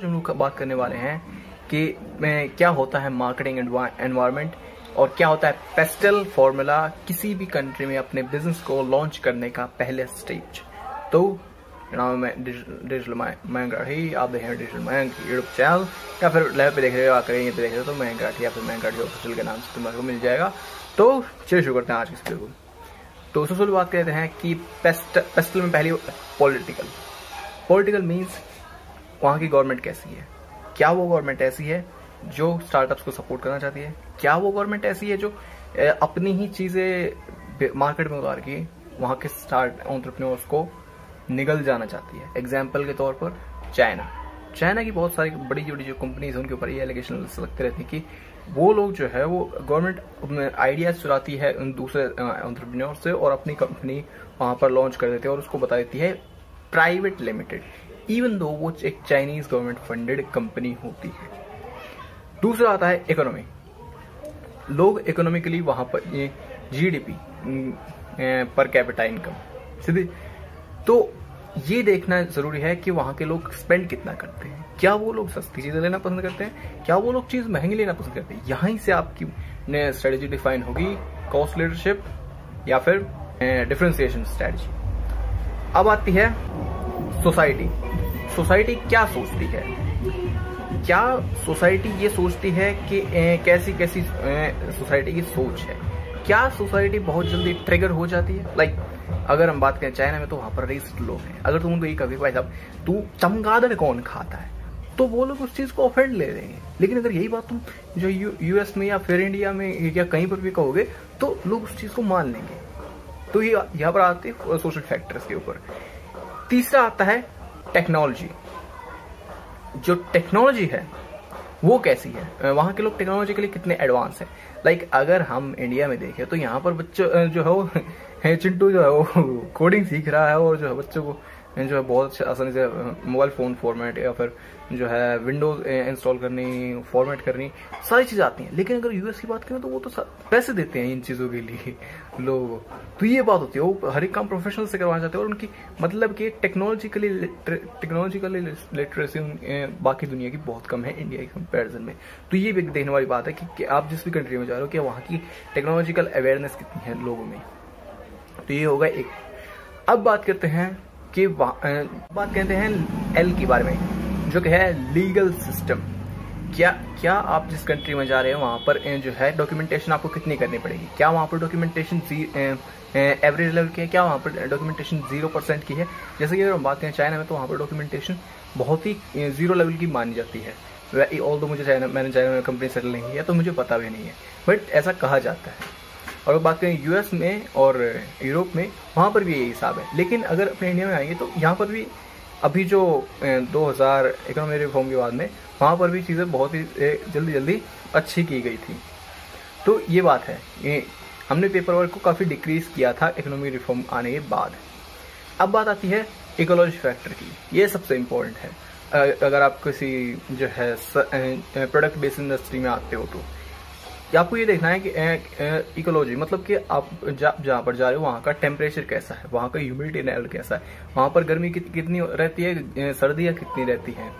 आज हम लोग बात करने वाले हैं कि क्या होता है मार्केटिंग एनवायरनमेंट और क्या होता है पेस्टल फॉर्मूला किसी भी कंट्री में अपने बिज़नेस को लॉन्च करने का पहले स्टेज तो नाम मैं डिजिटल मयंक आप देख रहे हैं डिजिटल मयंक यूट्यूब चैनल या फिर लाइव पे देख रहे हो आकर यहीं पे देख रहे हो तो मयंक या फिर मयंक ऑफिशियल के नाम से तुम्हारे को मिल जाएगा। तो चलिए शुरू करते हैं आज की वीडियो को। तो सबसे पहले बात करते हैं कि पेस्ट पेस्टल में पहली पॉलिटिकल पॉलिटिकल मीन्स वहाँ की गवर्नमेंट कैसी है? क्या वो गवर्नमेंट ऐसी है जो स्टार्टअप्स को सपोर्ट करना चाहती है? क्या वो गवर्नमेंट ऐसी है जो अपनी ही चीज़ें मार्केट में उतार के वहाँ के स्टार्ट ऑन्टरप्रनोर्स को निगल जाना चाहती है? एग्ज़ाम्पल के तौर पर चाइना चाइना की बहुत सारी बड़ी बड़ी जो कंपनीज़ उनके ऊपर ये एलिगेशन लगते रहते हैं कि वो लोग जो है, वो गवर्नमेंट आइडियाज़ चुराती है उन दूसरे ऑन्टरप्रीनियोर से और अपनी कंपनी वहाँ पर लॉन्च कर देती है और उसको बता देती है प्राइवेट लिमिटेड इवन दो वो एक चाइनीज़ गवर्नमेंट फंडेड कंपनी होती है। दूसरा आता है इकोनॉमी लोग इकोनॉमिकली वहाँ पर जीडीपी पर कैपिटा इनकम सीधी। तो ये देखना ज़रूरी है कि वहाँ के लोग स्पेंड कितना करते हैं। क्या वो लोग सस्ती चीज़ें लेना पसंद करते हैं? क्या वो लोग चीज़ महँगी लेना पसंद करते हैं? यहीं से आपकी स्ट्रेटेजी डिफाइन होगी कॉस्ट लीडरशिप या फिर डिफ्रेंसिएशन स्ट्रेटेजी अब आती है सोसाइटी सोसाइटी क्या सोचती है? क्या सोसाइटी ये सोचती है कि ए, कैसी कैसी सोसाइटी की सोच है? क्या सोसाइटी बहुत जल्दी ट्रिगर हो जाती है? लाइक like, अगर हम बात करें चाइना में तो वहाँ पर रेसिस्ट लोग हैं। अगर तुम उनको ये कभी भाई साहब तू चमगादड़ कौन खाता है? तो वो लोग उस चीज़ को ऑफेंड ले हैं। लेकिन अगर यही बात तुम जो यूएस में या फिर इंडिया में या कहीं पर भी कहोगे तो लोग उस चीज़ को मान लेंगे। तो ये यहाँ पर आते हैं सोशल फैक्टर्स के ऊपर। तीसरा आता है टेक्नोलॉजी। जो टेक्नोलॉजी है वो कैसी है? वहाँ के लोग टेक्नोलॉजी के लिए कितने एडवांस है? लाइक like, अगर हम इंडिया में देखें तो यहाँ पर बच्चों जो है वो चिंटू जो है वो कोडिंग सीख रहा है और जो है बच्चों को जो है बहुत अच्छे आसानी से मोबाइल फ़ोन फॉर्मेट या फिर जो है विंडोज़ इंस्टॉल करनी फॉर्मेट करनी सारी चीज़ें आती हैं। लेकिन अगर यूएस की बात करें तो वो तो पैसे देते हैं इन चीज़ों के लिए लोग। तो ये बात होती है वो हर एक काम प्रोफेशनल से करवाना चाहते हैं और उनकी मतलब कि टेक्नोलॉजिकली टेक्नोलॉजिकली लिटरेसी बाकी दुनिया की बहुत कम है इंडिया के कंपेरिजन में। तो ये भी देखने वाली बात है कि, कि आप जिस भी कंट्री में जा रहे हो कि वहाँ की टेक्नोलॉजिकल अवेयरनेस कितनी है लोगों में? तो ये होगा एक। अब बात करते हैं कि बात कहते हैं एल के बारे में, जो कि है लीगल सिस्टम क्या क्या आप जिस कंट्री में जा रहे हैं, वहाँ पर जो है डॉक्यूमेंटेशन आपको कितनी करनी पड़ेगी? क्या वहाँ पर डॉक्यूमेंटेशन एवरेज लेवल की है? क्या वहाँ पर डॉक्यूमेंटेशन ज़ीरो परसेंट की है? जैसे कि अगर हम बात करें चाइना में तो वहाँ पर डॉक्यूमेंटेशन बहुत ही ज़ीरो लेवल की मानी जाती है। ऑल दो मुझे चाइना मैंने चाइना में कंपनी सेटल नहीं किया तो मुझे पता भी नहीं है। बट ऐसा कहा जाता है। और बात करें यूएस में और यूरोप में, वहाँ पर भी यही हिसाब है। लेकिन अगर अपने इंडिया में आएँगे तो यहाँ पर भी अभी जो 2000 इकोनॉमी रिफॉर्म के बाद में, वहाँ पर भी चीज़ें बहुत ही जल्दी जल्दी अच्छी की गई थी। तो ये बात है। ये हमने पेपर वर्क को काफ़ी डिक्रीज किया था इकोनॉमी रिफॉर्म आने के बाद। अब बात आती है इकोलॉजी फैक्टर की। ये सबसे इम्पोर्टेंट है। अगर आप किसी जो है प्रोडक्ट बेस्ड इंडस्ट्री में आते हो तो। आपको ये देखना है कि इकोलॉजी मतलब कि आप जहाँ पर जा रहे हो वहाँ का टेम्परेचर कैसा है वहाँ का ह्यूमिडिटी लेवल कैसा है वहाँ पर गर्मी कि, कितनी रहती है सर्दियाँ कितनी रहती हैं?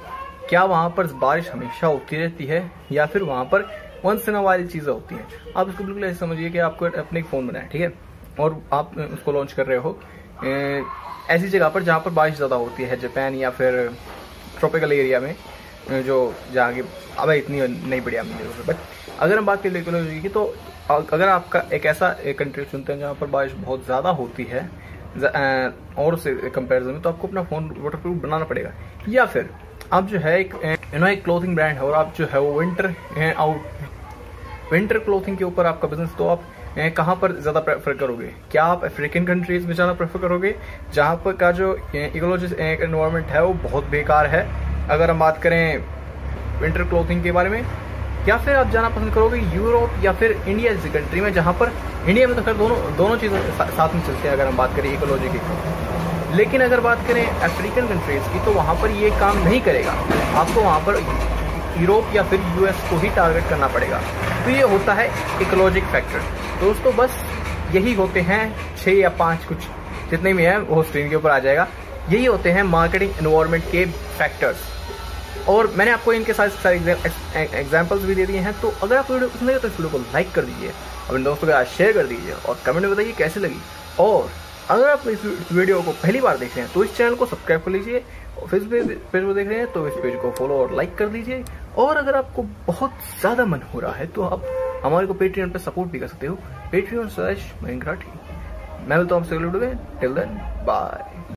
क्या वहाँ पर बारिश हमेशा होती रहती है या फिर वहाँ पर वंस इन वाली चीज़ें होती हैं? आप इसको बिल्कुल ऐसे समझिए कि आपको अपने एक फ़ोन बनाए ठीक है? और आप उसको लॉन्च कर रहे हो ऐसी जगह पर जहाँ पर बारिश ज़्यादा होती है जापान या फिर ट्रॉपिकल एरिया में जो जहाँ की अब इतनी नहीं बढ़िया मुझे बट अगर हम बात करें इकोलॉजी की तो अगर आपका एक ऐसा कंट्री चुनते हैं जहाँ पर बारिश बहुत ज़्यादा होती है और से कंपेरिजन में तो आपको अपना फ़ोन वाटर प्रूफ बनाना पड़ेगा। या फिर आप जो है एक यू नो एक क्लोथिंग ब्रांड है और आप जो है वो विंटर आउट विंटर क्लोथिंग के ऊपर आपका बिज़नेस तो आप कहाँ पर ज़्यादा प्रेफर करोगे? क्या आप अफ्रीकन कंट्रीज़ में जाना प्रेफर करोगे, जहाँ पर का जो इकोलॉजी एनवायरमेंट है वो बहुत बेकार है अगर हम बात करें विंटर क्लोथिंग के बारे में, या फिर आप जाना पसंद करोगे यूरोप या फिर इंडिया जैसी कंट्री में, जहाँ पर इंडिया में तो खैर दोनों दोनों चीज़ें साथ में चलती है, अगर हम बात करें इकोलॉजी की। लेकिन अगर बात करें अफ्रीकन कंट्रीज़ की तो वहाँ पर ये काम नहीं करेगा। आपको वहाँ पर यूरोप या फिर यूएस को ही टारगेट करना पड़ेगा। तो ये होता है इकोलॉजिक फैक्टर दोस्तों, बस यही होते हैं छह या पाँच कुछ, जितने भी है, वो स्क्रीन के ऊपर आ जाएगा। यही होते हैं मार्केटिंग एनवायरमेंट के फैक्टर्स और मैंने आपको इनके साथ सारे एग्जाम्पल्स भी दे दिए हैं तो अगर आप वीडियो पसंद लगे तो इस वीडियो को लाइक कर दीजिए, अपने दोस्तों के साथ शेयर कर दीजिए और कमेंट में बताइए कैसे लगी। और अगर आप इस वीडियो को पहली बार देख रहे हैं तो इस चैनल को सब्सक्राइब कर लीजिए और फेसबुक पेज पर देख रहे हैं तो इस पेज को फॉलो और लाइक कर दीजिए। और अगर आपको बहुत ज़्यादा मन हो रहा है तो आप हमारे को पेट्रियन पर सपोर्ट भी कर सकते हो। पेट्रियन स्लैश मैं मिलता हूँ आपसे टिल देन बाय